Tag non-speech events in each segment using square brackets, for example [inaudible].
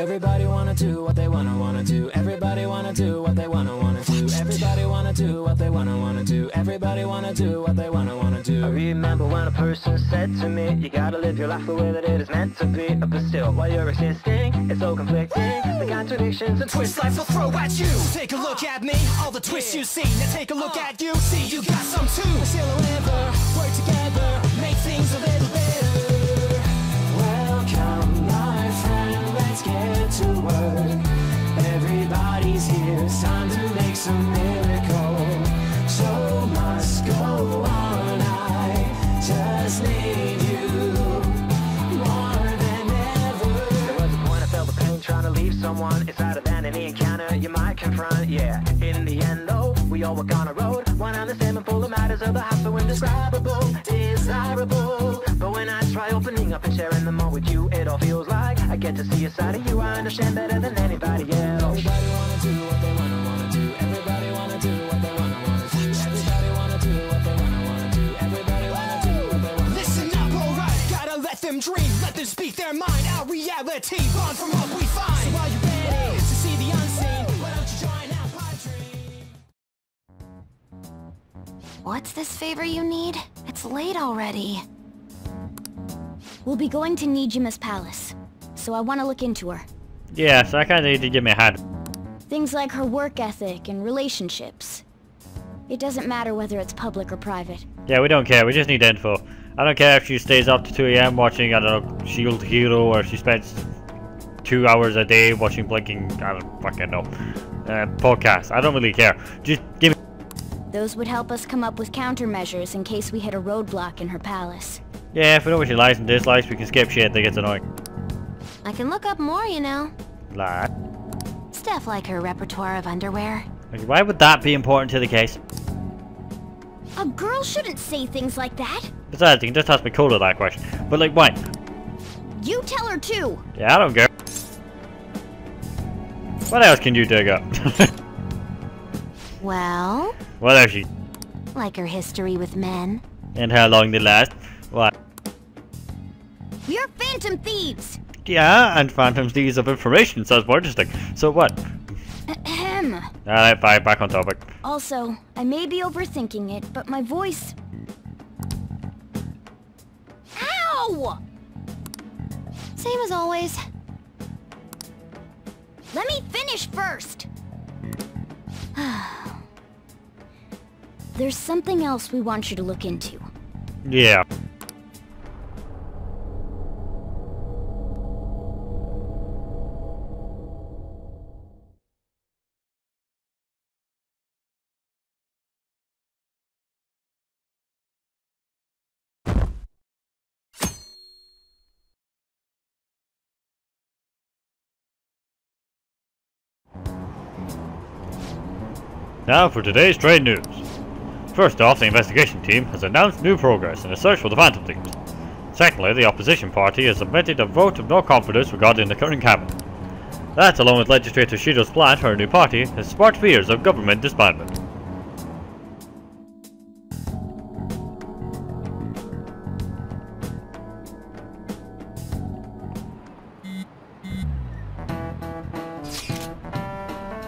Everybody wanna do what they wanna wanna do. Everybody wanna do what they wanna wanna do. Everybody wanna do what they wanna wanna do. Everybody wanna do what they wanna wanna do. I remember when a person said to me, You gotta live your life the way that it is meant to be. But still, while you're existing, it's so conflicting. The contradictions and twists life will throw at you. Take a look at me, all the twists you see. Now take a look at you, see you got some too. Still never, work together, make things a little to work. Everybody's here, it's time to make some miracle. Show must go on, I just need you more than ever. There was a point I felt the pain trying to leave someone. It's harder than any encounter you might confront, yeah. In the end, though, we all walk on a road. One on the same and full of matters of the heart, so indescribable, get to see a side of you I understand better than anybody else. Everybody wanna do what they wanna wanna do. Everybody wanna do what they wanna wanna do. Everybody wanna do what they wanna wanna do. Everybody wanna do what they wanna. Listen up, alright. Gotta let them dream, let them speak their mind. Our reality, born from what we find. So are you ready to see the unseen? Why don't you join our pipe dream? What's this favor you need? It's late already. We'll be going to Niijima's palace, so I want to look into her. Yeah, so I kinda need to give me a hand. Things like her work ethic and relationships. It doesn't matter whether it's public or private. Yeah, we don't care, we just need info. I don't care if she stays up to 2 a.m. watching, I don't know, Shield Hero, or she spends two hours a day watching blinking, I don't fucking know, uh, podcasts. I don't really care. Just give me. Those would help us come up with countermeasures in case we hit a roadblock in her palace. Yeah, if we know what she likes and dislikes, we can skip shit that gets annoying. I can look up more, you know. Like, Stuff like her repertoire of underwear. why would that be important to the case? A girl shouldn't say things like that. Besides, you can just ask me Coda that question. But like, why? You tell her too. Yeah, I don't care. What else can you dig up? [laughs] Well, what else she? like her history with men. And how long they last? What? We're phantom thieves. Yeah, and phantoms these of information sounds more interesting. So what? Ahem. Alright, bye, back on topic. Also, I may be overthinking it, but my voice... Ow! Same as always. Let me finish first! [sighs] There's something else we want you to look into. Yeah. Now for today's trade news. First off, the investigation team has announced new progress in the search for the Phantom Thieves. Secondly, the opposition party has submitted a vote of no confidence regarding the current cabinet. That, along with legislator Shido's plan for a new party, has sparked fears of government disbandment.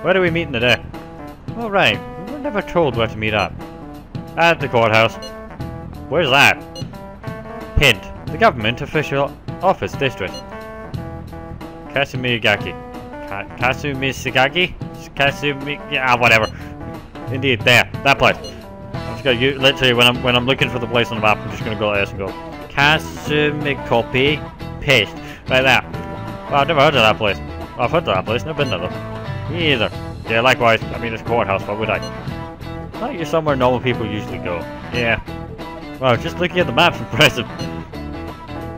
Where are we meeting today? All right, we were never told where to meet up. At the courthouse. Where's that? Hint, the government official office district. Kasumigaseki. Ka Kasumisagaki? Kasumi... Yeah, ah, whatever. Indeed, there, that place. I'm just gonna use, literally, when I'm, when I'm looking for the place on the map, I'm just gonna go this and go, Kasumikopi, paste. Right there. Well, I've never heard of that place. I've heard of that place, never been there though. Me either. Yeah, likewise. I mean, it's a courthouse, what would I? Not you're somewhere normal people usually go. Yeah. Wow, just looking at the map's [laughs] impressive.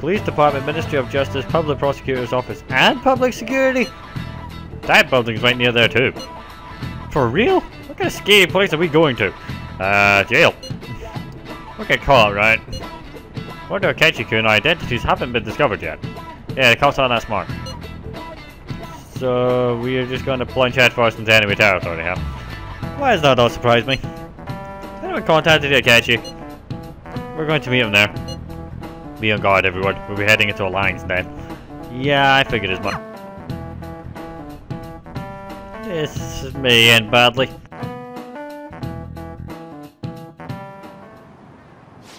Police Department, Ministry of Justice, Public Prosecutor's Office, and Public Security! That building's right near there too. For real? What kind of scary place are we going to? Uh, jail. [laughs] We'll get caught, right. Wonder if Kenshi-kun identities haven't been discovered yet. Yeah, the cops aren't that smart. So, we are just going to plunge headfirst into enemy territory, huh? Why does that not surprise me? Anyone contacted Akechi? We're going to meet him there. Be on guard, everyone. We'll be heading into a alliance then. Yeah, I figured as much. This may end badly.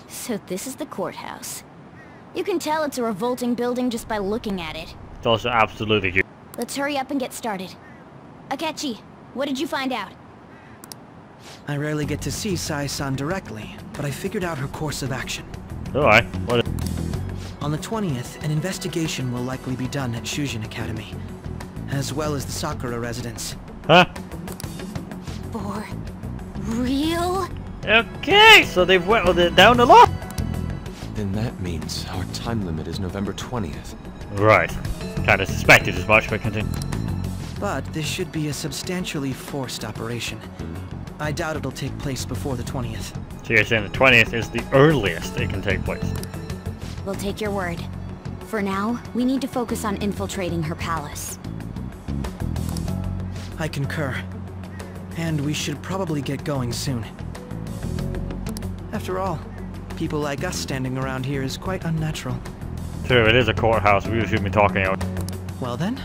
So this is the courthouse. You can tell it's a revolting building just by looking at it. It's also absolutely huge. Let's hurry up and get started. Akechi, what did you find out? I rarely get to see Sae-san directly, but I figured out her course of action. Alright, what? On the 20th, an investigation will likely be done at Shujin Academy, as well as the Sakura residence. Huh? For real? Okay, so they've whittled it down a lot. Then that means our time limit is November 20th. Right. Kinda suspected as much, but continue. But this should be a substantially forced operation. I doubt it'll take place before the 20th. So you're saying the 20th is the earliest it can take place. We'll take your word. For now, we need to focus on infiltrating her palace. I concur. And we should probably get going soon. After all, people like us standing around here is quite unnatural. True, it is a courthouse. We should be talking out. Well then,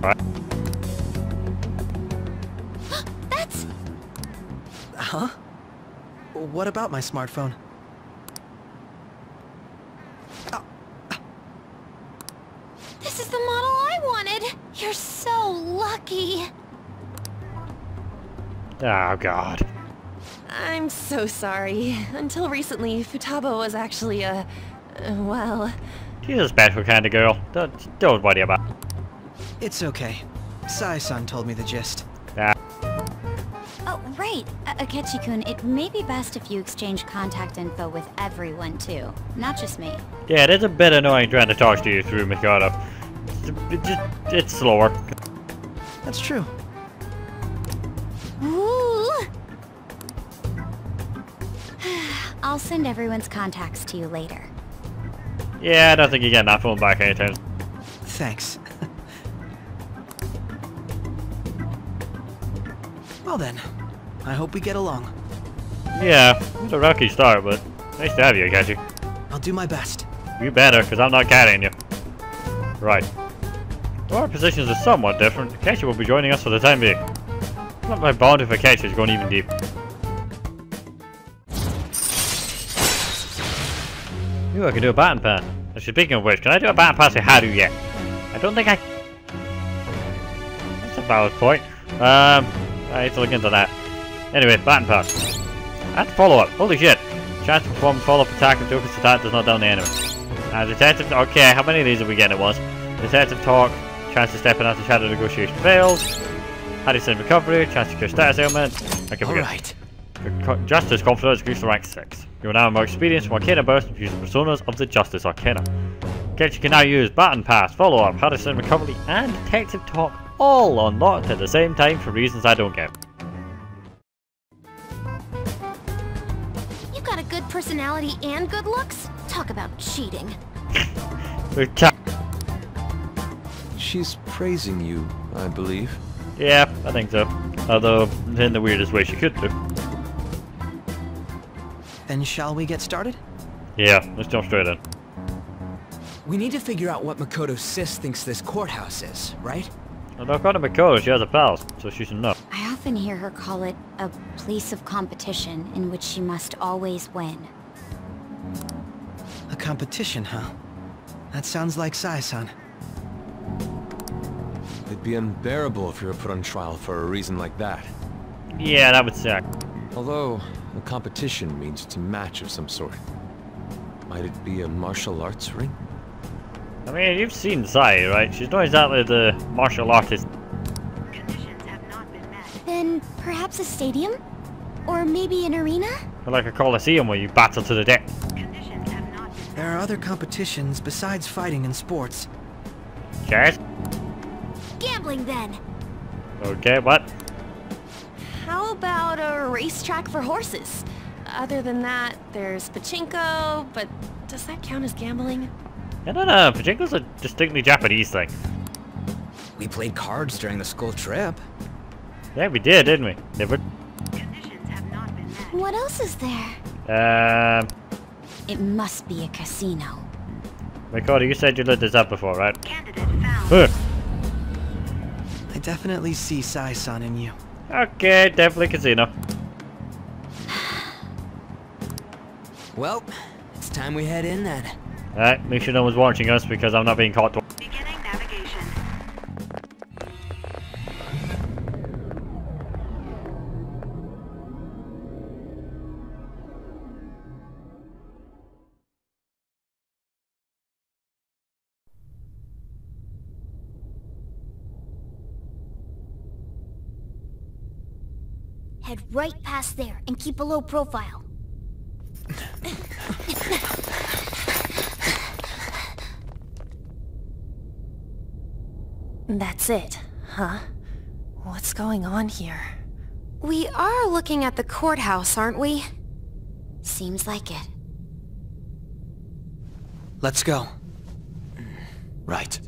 Right. [gasps] That's... huh? What about my smartphone? This is the model I wanted! You're so lucky! Oh god. I'm so sorry. Until recently, Futaba was actually a... well... She's a special kind of girl. Don't, don't worry about it. It's okay. Sae-san told me the gist. Ah, Oh, right. A- Akechi-kun, it may be best if you exchange contact info with everyone, too. Not just me. yeah, it is a bit annoying trying to talk to you through Mikado. It's, it just, it's slower. That's true. Ooh! [sighs] I'll send everyone's contacts to you later. Yeah, I don't think you're getting that phone back anytime. Thanks. well then, I hope we get along. Yeah, it's a rocky start, but nice to have you, Akechi. I'll do my best. You better, because I'm not carrying you. Right. Though our positions are somewhat different, Akechi will be joining us for the time being. Not my bond with Akechi is going even deeper. Ooh, I can do a baton pass. Actually, speaking of which, can I do a baton pass with Haru yet? I don't think I... That's a valid point. Um, I need to look into that. Anyway, baton pass. And follow-up. Holy shit. Chance to perform follow-up attack if focus attack does not down the enemy. Uh, detective... Okay, how many of these are we getting at once? Detective talk. Chance to step in after shadow negotiation fails. Harisen recovery. Chance to cure status ailment. Okay, we're good. Alright. Justice Confidence increased to rank 6. You are now more experienced from Arcana Burst and use personas of the Justice Arcana. Ketch can now use Baton Pass, Follow Up, Harisen Recovery, and Detective Talk all unlocked at the same time for reasons I don't get. You got a good personality and good looks? Talk about cheating. [laughs] She's praising you, I believe. Yeah, I think so. Although, in the weirdest way she could do. Then shall we get started? Yeah, let's jump straight in. We need to figure out what Makoto Sis thinks this courthouse is, right? Although according to Mikoto, she has a palace, so she should know. I often hear her call it a place of competition in which she must always win. A competition, huh? That sounds like Sae-san. It'd be unbearable if you were put on trial for a reason like that. Yeah, that would suck. Although, a competition means it's a match of some sort. Might it be a martial arts ring? I mean, you've seen Sae, right? She's not exactly the martial artist. Then perhaps a stadium? Or maybe an arena? Or like a coliseum where you battle to the death. There are other competitions besides fighting and sports. Okay? Gambling then! Okay, what? How about a racetrack for horses? Other than that, there's pachinko, but does that count as gambling? I don't know, Pachinko's a distinctly Japanese thing. We played cards during the school trip. Yeah, we did, didn't we? Never. What else is there? Um, It must be a casino. Mikoto, you said you looked this up before, right? Candidate Huh. I definitely see Sae-san in you. Okay, definitely casino. Well, it's time we head in then. Alright, make sure no one's watching us because I'm not being caught. Right past there and keep a low profile. That's it, huh? What's going on here? We are looking at the courthouse, aren't we? Seems like it. Let's go. Right.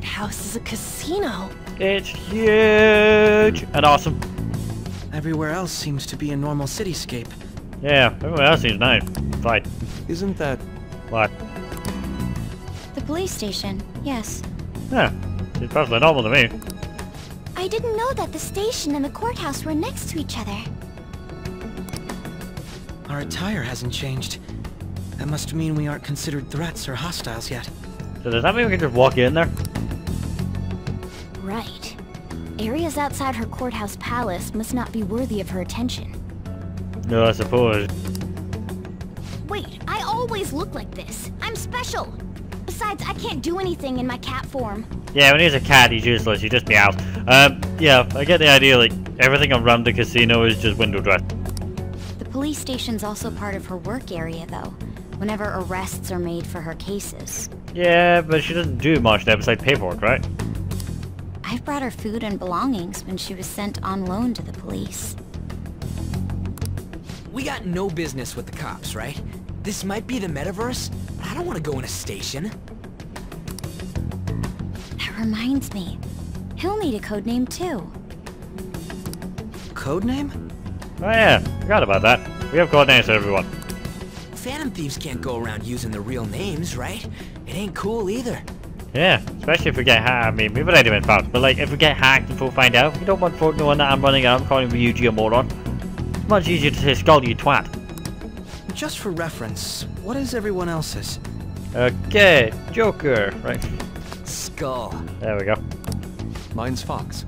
The courthouse is a casino. It's huge and awesome. Everywhere else seems to be a normal cityscape. Yeah, everyone else seems nice. Fine. Isn't that... What? The police station, yes. Yeah, it's perfectly normal to me. I didn't know that the station and the courthouse were next to each other. Our attire hasn't changed. That must mean we aren't considered threats or hostiles yet. So does that mean we can just walk in there? Areas outside her courthouse palace must not be worthy of her attention. No, I suppose. Wait, I always look like this. I'm special. Besides, I can't do anything in my cat form. Yeah, when he's a cat, he's useless. He just meows. Um, yeah, I get the idea. Like everything around the casino is just window dressed. The police station's also part of her work area, though. Whenever arrests are made for her cases. Yeah, but she doesn't do much there besides paperwork, right? I've brought her food and belongings when she was sent on loan to the police. We got no business with the cops, right? This might be the metaverse, but I don't want to go in a station. That reminds me. He'll need a code name too. Codename? Oh yeah, forgot about that. We have coordinates for everyone. Phantom thieves can't go around using their real names, right? It ain't cool either. Yeah, especially if we get hacked. I mean, we've already been found, but like, if we get hacked and people find out, we don't want folk knowing that I'm running out. I'm calling Ryuji a moron. It's much easier to say skull, you twat. Just for reference, what is everyone else's? Okay, Joker. Right, Skull. there we go. Mine's Fox.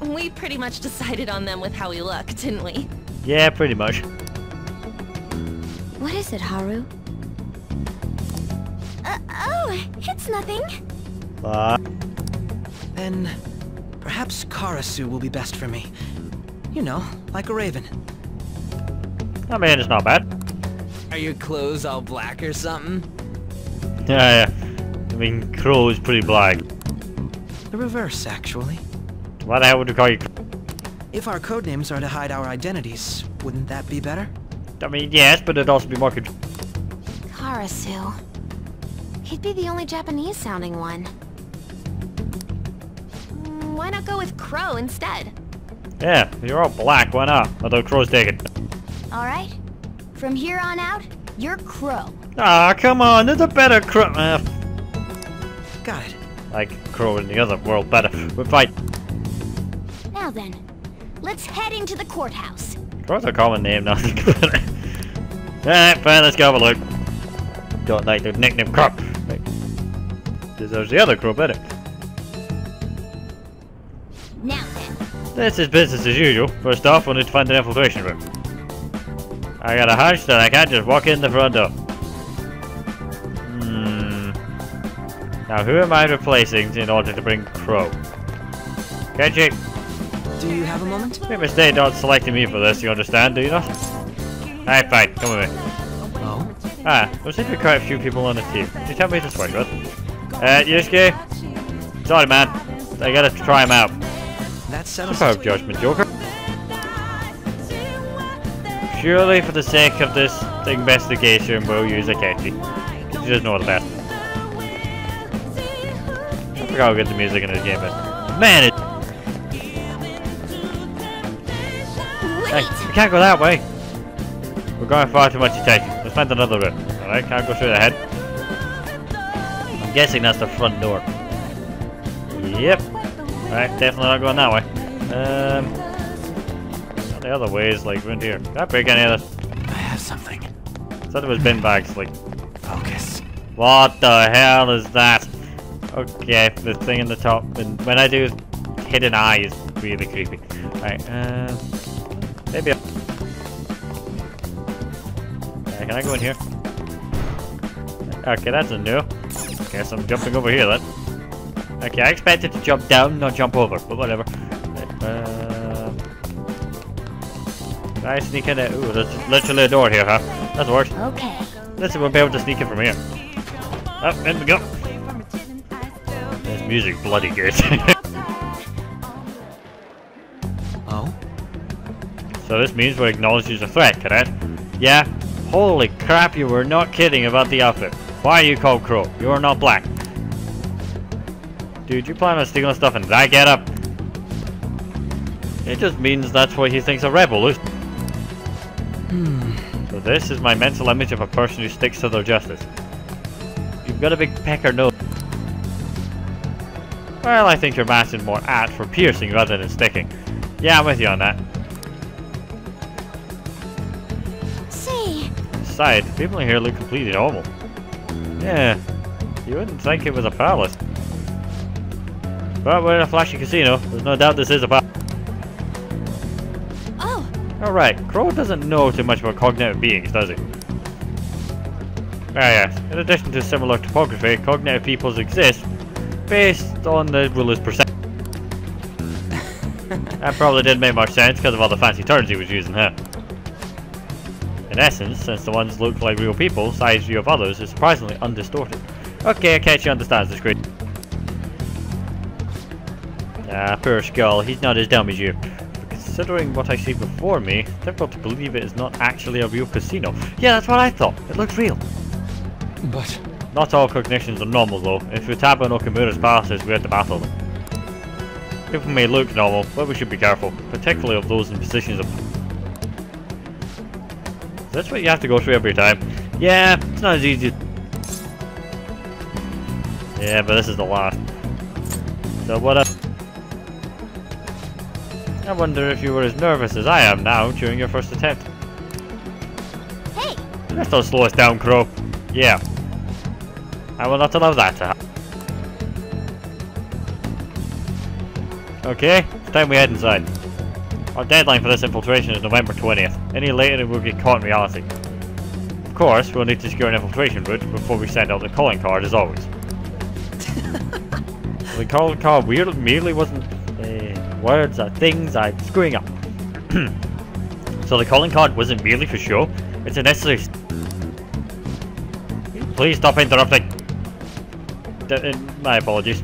We pretty much decided on them with how we look, didn't we? Yeah, pretty much. What is it, Haru? Uh, oh, it's nothing. Uh, Then, perhaps Karasu will be best for me. You know, like a raven. I mean, it's not bad. Are your clothes all black or something? Yeah, yeah. I mean, Crow is pretty black. The reverse, actually. Why the hell would we call you? If our codenames are to hide our identities, wouldn't that be better? I mean, yes, but it'd also be more. Con- Karasu. He'd be the only Japanese-sounding one. Mm, Why not go with Crow instead? yeah, you're all black. Why not? Although Crow's taken. All right. From here on out, you're Crow. Ah, come on. There's a better Crow. Uh, Got it. like Crow in the other world better. But fight. Now then, let's head into the courthouse. Crow's a common name now. [laughs] Alright, fine, let's go have a look. Don't like the nickname Crow. Like, deserves the other Crow better. Now then, This is business as usual. First off, we'll need to find an infiltration room. I got a hunch that I can't just walk in the front door. Hmm. Now, who am I replacing in order to bring Crow? Kenji, Do you have a moment? make a mistake not selecting me for this, you understand, do you not? Alright, fine, come with me. Oh? Ah, there seem to be quite a few people on the team. Can you tell me this way, good? Uh, Yusuke? Sorry, man. I gotta try him out. That settles Superb it. judgment, Joker. Surely, for the sake of this investigation, we'll use Akechi. She doesn't know the best. I forgot how good the music in this game is. Man, it. Hey, we can't go that way. We're going far too much attention. Let's find another route. Alright, can't go straight ahead. I'm guessing that's the front door. Yep. Alright, definitely not going that way. Um, the other way is like round here. Can I break any of this? I have something. thought it was bin bags, like. Focus. What the hell is that? Okay, the thing in the top. And when I do hidden eye is really creepy. Right, um, maybe. I- Uh, can I go in here? Okay, that's a no. Guess I'm jumping over here then. Okay, I expected to jump down, not jump over, but whatever. Right, um, can I sneak in it? Ooh, there's literally a door here, huh? That's worse. Okay. Listen, we'll be able to sneak in from here. Up, in we go. This music bloody good. [laughs] Oh? so this means we're acknowledged as a threat, correct? Yeah? Holy crap, you were not kidding about the outfit. Why are you called Crow? You are not black. Dude, you plan on stealing stuff and that get up? It just means that's what he thinks a rebel is. Hmm. So this is my mental image of a person who sticks to their justice. You've got a big pecker nose. Well, I think your mask is more apt for piercing rather than sticking. Yeah, I'm with you on that. Say, Besides, people in here look completely normal. Yeah, you wouldn't think it was a palace. But we're in a flashy casino. There's no doubt this is a palace. oh, Alright, Crow doesn't know too much about cognitive beings, does he? Ah yes, in addition to similar topography, cognitive peoples exist based on the ruler's perception. [laughs] that probably didn't make much sense because of all the fancy terms he was using here. In essence, since the ones look like real people, size view of others is surprisingly undistorted. Okay, Akechi understands the great. Ah, poor Skull, he's not as dumb as you. Considering what I see before me, it's difficult to believe it is not actually a real casino. Yeah, that's what I thought. It looks real. But Not all cognitions are normal though. If tap on Okumura's passes, we have to battle them. People may look normal, but we should be careful, particularly of those in positions of... That's what you have to go through every time. Yeah, it's not as easy. Yeah, but this is the last. So what up? I wonder if you were as nervous as I am now during your first attempt. hey, Let's not slow us down, Crow. Yeah. I will not allow that to happen. Okay, it's time we head inside. Our deadline for this infiltration is November 20th. Any later and we'll get caught in reality. Of course, we'll need to secure an infiltration route before we send out the calling card as always. [laughs] the calling card weird, merely wasn't uh, words or things I'm screwing up. [clears throat] so the calling card wasn't merely for show, it's a necessary s- Please stop interrupting. D- uh, my apologies.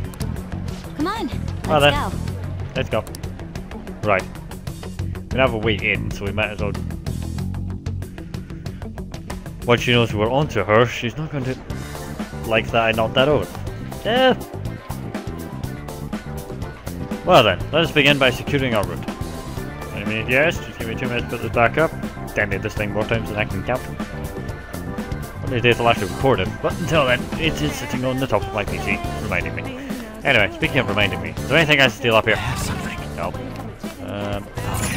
come on, Well let's then. go. Let's go. Have a way in, so we might as well. Once she knows we're onto her, she's not going to like that I knocked that over. Yeah. Well then, let us begin by securing our route. I mean, yes, just give me two minutes to put this back up. Damn it, this thing more times than I can count. One of these days I'll actually record it, but until then, it is sitting on the top of my PC, reminding me. Anyway, speaking of reminding me, is there anything I steal up here? I have something. No. Um,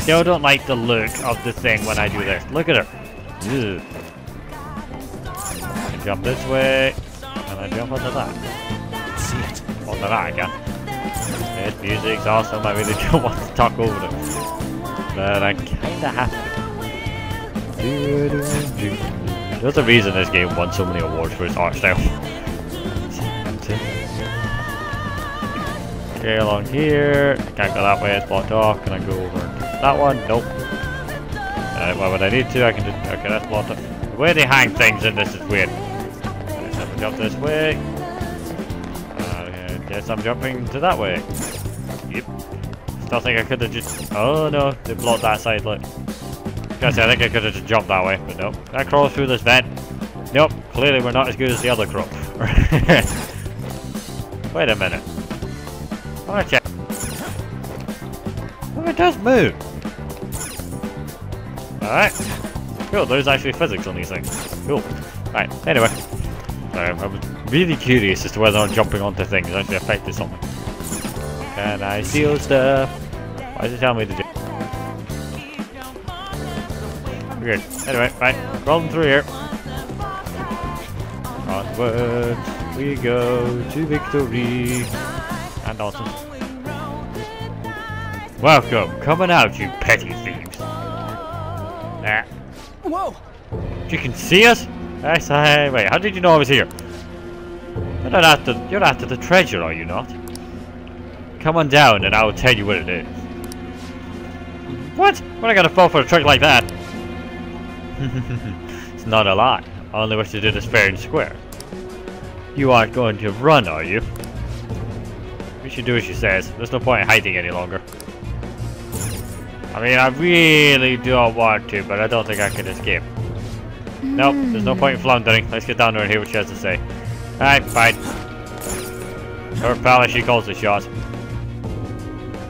still don't like the look of the thing when I do this. Look at her. Ugh. I jump this way, and I jump onto that. See it. Onto that again. This music's awesome. I really [laughs] don't want to talk over it, but I kinda have to. There's a reason this game won so many awards for its art style. Okay, along here. I can't go that way, it's blocked off. Can I go over that one? Nope. Uh, why would I need to? I can just. Okay, that's blocked. The way they hang things in this is weird. Let's have to jump this way. Uh, guess I'm jumping to that way. Yep. Don't think I could have just... Oh no, they blocked that side, look. Guys, I think I could have just jumped that way, but nope. I crawl through this vent. Nope, clearly we're not as good as the other crow. [laughs] Wait a minute. I wanna check. Oh, it does move. Alright. Cool, there's actually physics on these things. Cool. Right, anyway. Sorry, I was really curious as to whether or not jumping onto things actually affected something. Can I steal stuff? Why does it tell me to do? Weird. Anyway, right, rolling through here. Onwards we go to victory. And awesome. Welcome, coming out, you petty Whoa! you can see us? I say, wait, how did you know I was here? You're not after, you're after the treasure, are you not? Come on down and I'll tell you what it is. What? When I gotta fall for a trick like that? [laughs] it's not a lie. I only wish to do this fair and square. You aren't going to run, are you? We should do as she says. There's no point in hiding any longer. I mean, I really don't want to, but I don't think I can escape. Nope, there's no point in floundering. Let's get down there and hear what she has to say. Alright, fine. Her palace, she calls the shot.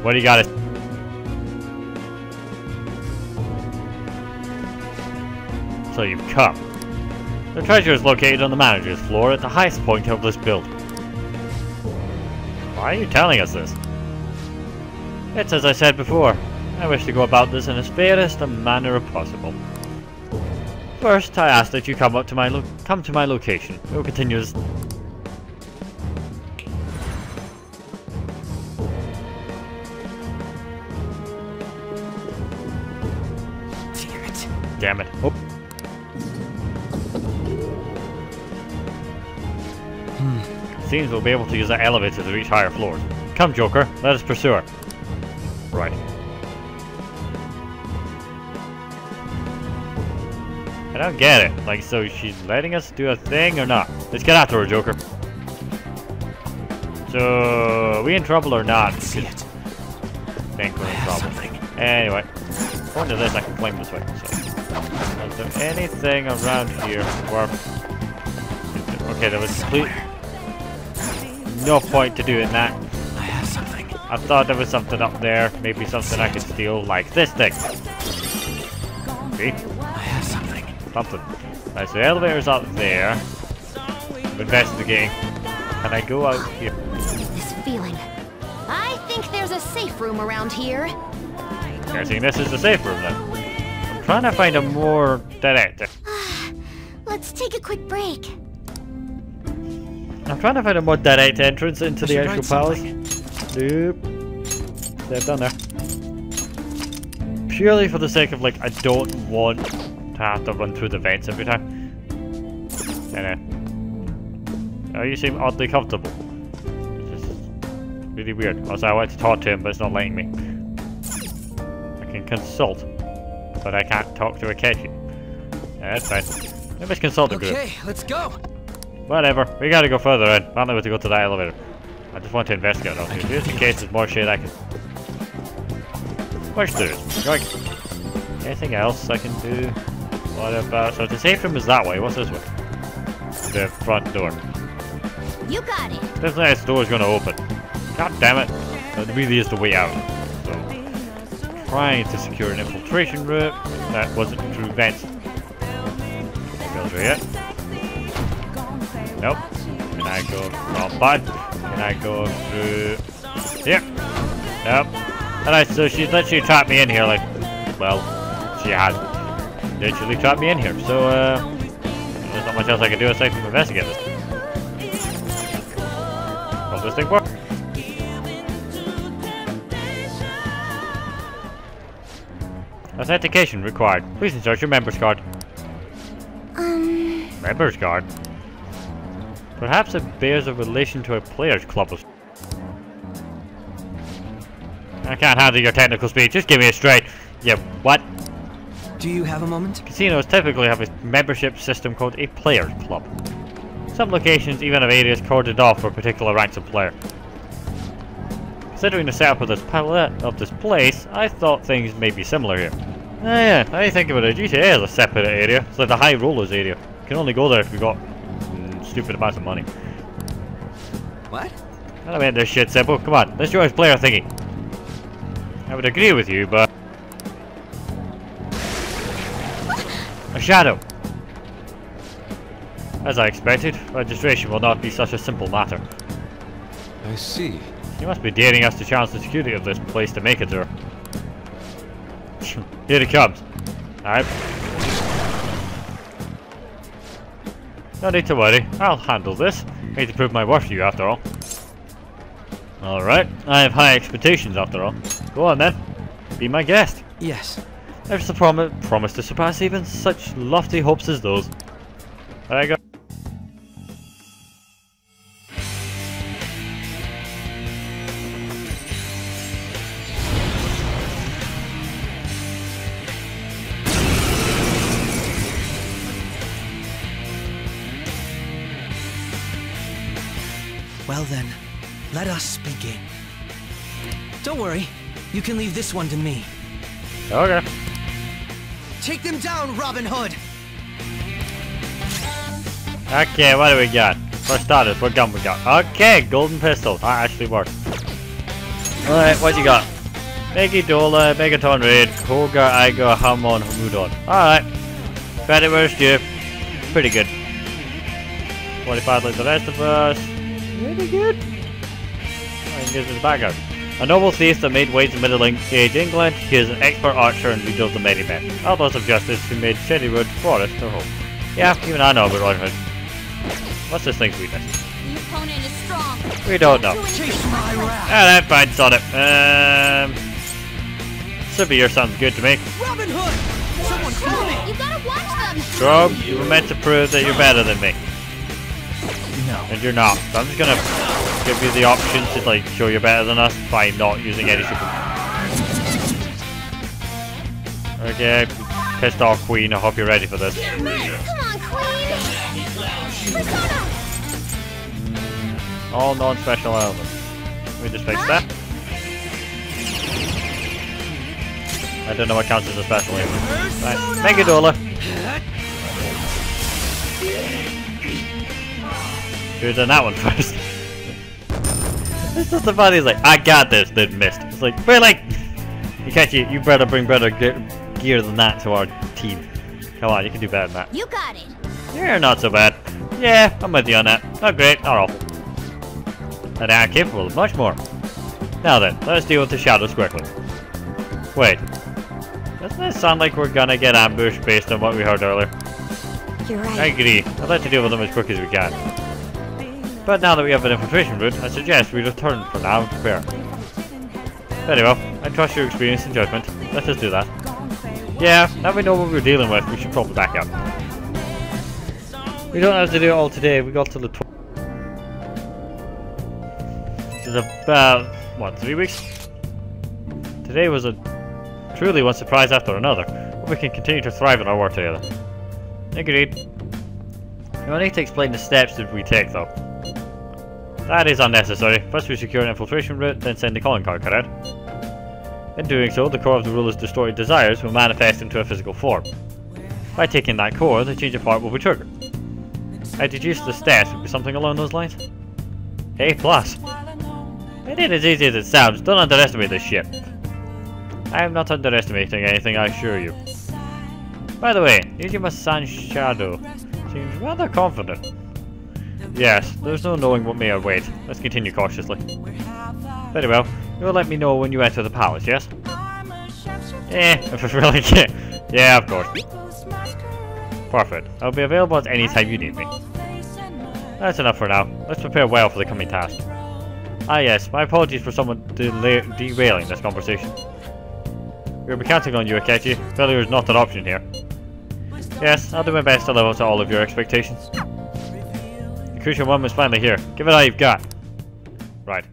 What do you got? to... So you've come. The treasure is located on the manager's floor at the highest point of this building. Why are you telling us this? It's as I said before. I wish to go about this in as fairest a manner as possible. First, I ask that you come up to my lo come to my location. We'll continue this. Damn it. Oh. Hmm. Seems we'll be able to use that elevator to reach higher floors. Come, Joker, let us pursue her. Right. I don't get it. Like, so she's letting us do a thing or not? Let's get after her, Joker. So, are we in trouble or not? I see it. think we're in trouble. Something. Anyway, according to this, I can climb this way. So, is there anything around here where? Okay, there was complete no point to doing that. I have something. I thought there was something up there, maybe something I could steal, like this thing. See, I something. something. Right, so the elevator's up there. I'm investigating. Can I go out here? This feeling. I think there's a safe room around here. Guessing this is the safe room then. I'm trying to find a more direct. [sighs] Let's take a quick break. I'm trying to find a more direct entrance into the actual palace. something. Nope. They're done there. Purely for the sake of like, I don't want to have to run through the vents every time. And uh, oh, you seem oddly comfortable. It's just really weird. Also, I want to talk to him, but it's not letting me. I can consult, but I can't talk to Akechi. Yeah, that's fine. Maybe it's consult the group. Okay, let's go. Whatever, we gotta go further in. I don't know where to go to that elevator. I just want to investigate here. Just in case there's more shit I can push through. Yoink. Anything else I can do? What about... So the safe room is that way. What's this way? The front door. You got it. Definitely this door is gonna open. God damn it. That really is the way out. So, trying to secure an infiltration route. That wasn't through vents. Go through it. Nope. Can I go wrong button? Can I go through here? Nope. Alright, so she literally trapped me in here like well, she had literally trapped me in here. So uh there's not much else I can do aside from investigate this. Will this thing work? Authentication required. Please insert your member's card. Um, Member's card? Perhaps it bears a relation to a player's club. I can't handle your technical speech. Just give me a straight. Yeah, what? Do you have a moment? Casinos typically have a membership system called a player's club. Some locations even have areas cordoned off for particular ranks of player. Considering the setup of this palette of this place, I thought things may be similar here. Ah, yeah, now you think about it, GTA is a separate area. It's like the High Rollers area. You can only go there if you've got mm, stupid amounts of money. What? I don't make this shit simple. Come on, let's join player thingy. I would agree with you, but... A shadow. As I expected, registration will not be such a simple matter. I see. You must be daring us to challenge the security of this place to make it there. [laughs] Here it comes. Alright. No need to worry, I'll handle this. I need to prove my worth to you after all. Alright, I have high expectations after all. Go on then. Be my guest. Yes. There's the prom promise to surpass even such lofty hopes as those. There I go. Well then, let us begin. Don't worry, you can leave this one to me. Okay. Take them down, Robin Hood! Okay, what do we got? For starters, what gun we got? Okay, golden pistol. That actually works. Alright, what you got? Megidola, Megaton Raid, Kouga, Igo, Hamon, Hamaon. Alright. Credit where it's. Pretty good. 45 like the rest of us. Pretty good. I can give us a background. A noble thief that made ways in Middle Age England, he is an expert archer and leader of the Merry Men. Outlaws of justice who made Sherwood Forest their home. Yeah, even I know about Robin Hood. What's this thing's weakness? The opponent is strong. We don't know. Chase my wrath! Ah, that fine, sod it. Um, Severe sounds good to me. Robin Hood! Someone call me! You gotta watch them. Strobe, you were meant to prove that you're better than me, No. and you're not. So I'm just gonna give you the option to like show you're better than us by not using any super. Okay, pissed off queen. I hope you're ready for this. Come on, Queen. Persona. All non-special elements. We just fix that. I don't know what counts as a special element. Right, Megidola. Should've done that one first. [laughs] It's just the funny, he's like, I got this, then missed. It's like, really? You can't, you, you better bring better ge gear than that to our team. Come on, you can do better than that. You got it. You're not so bad. Yeah, I'm with you on that. Not great, not awful. And I'm capable of much more. Now then, let's deal with the shadows quickly. Wait. Doesn't it sound like we're gonna get ambushed based on what we heard earlier? You're right. I agree. I'd like to deal with them as quick as we can. But now that we have an infiltration route, I suggest we return for now and prepare. Very well. I trust your experience and judgment. Let us do that. Yeah, now we know what we're dealing with, we should probably back up. We don't have to do it all today, we got to the tw- This is about, what, three weeks? Today was a truly one surprise after another. We can continue to thrive in our work together. Agreed. You will need to explain the steps that we take though. That is unnecessary. First we secure an infiltration route, then send the calling card, correct? In doing so, the core of the ruler's distorted desires will manifest into a physical form. By taking that core, the change of heart will be triggered. I deduce the steps would be something along those lines. A plus. It ain't as easy as it sounds. Don't underestimate this ship. I am not underestimating anything, I assure you. By the way, Niijima-san Shadow seems rather confident. Yes, there's no knowing what may await. Let's continue cautiously. Very well. You'll let me know when you enter the palace, yes? Eh, [laughs] if it's really Yeah, of course. Perfect. I'll be available at any time you need me. That's enough for now. Let's prepare well for the coming task. Ah yes, my apologies for someone derailing this conversation. We'll be counting on you, Akechi. Failure is not an option here. Yes, I'll do my best to live up to all of your expectations. Crucial moment is finally here. Give it all you've got. Right.